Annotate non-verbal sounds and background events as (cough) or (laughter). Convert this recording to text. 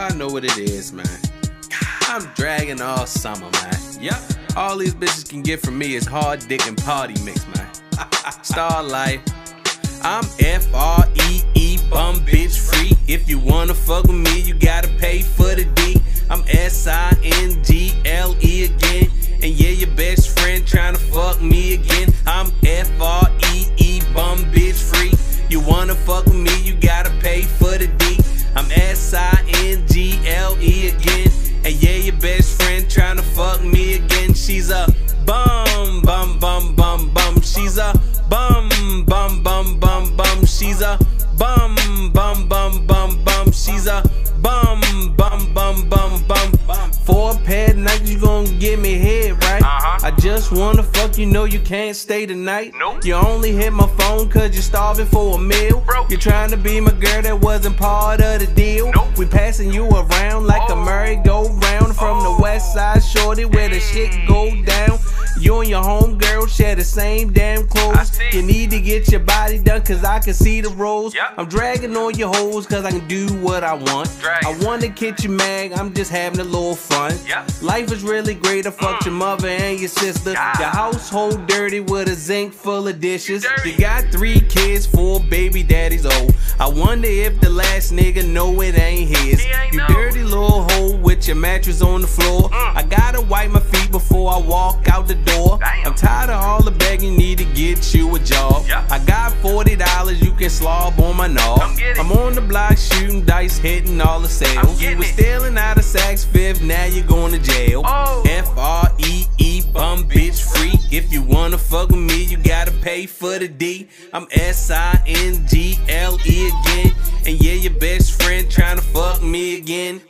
I know what it is, man. I'm dragging all summer, man. Yep. All these bitches can get from me is hard dick and party mix, man. (laughs) Starlife. I'm F R E E, bum bitch free. If you wanna fuck with me, you gotta pay for the D. I'm S I N G L E again. And yeah, your best friend tryna fuck me again. E again. And yeah, your best friend tryna fuck me again. She's a bum, bum, bum, bum, bum. She's a bum, bum, bum, bum, bum. She's a bum, bum, bum, bum, bum. She's a bum, bum, bum, bum, bum. Four pair night, you gon' give me head? Uh-huh. Just wanna fuck you, know you can't stay tonight. Nope. You only hit my phone cause you're starving for a meal. Bro. You're trying to be my girl that wasn't part of the deal. Nope. We passing you around like a Oh. merry-go-round from Oh. the west side shorty where the shit go mm. down. You and your homegirl share the same damn clothes. You need to get your body done cause I can see the rolls. Yep. I'm dragging on your hoes cause I can do what I want. Drag. I wanna get you mad, I'm just having a little fun. Yep. Life is really great. I fucked mm. your mother and your sister. Yeah. Your household dirty with a zinc full of dishes. You got three kids, four baby daddies old. I wonder if the last nigga know it ain't his. Ain't you know. dirty little hoe with your mattress on the floor. Mm. I gotta wipe my feet before I walk out the door. Damn. I'm tired of all the begging, need to get you a job. Yeah. I got forty dollars, you can slob on my knob. Come get it. I'm on the block shooting dice, hitting all the sales. You was stealing out of Saks Fifth, now you're going to jail. Me, you gotta pay for the D. I'm S I N G L E again. And yeah, your best friend tryna fuck me again.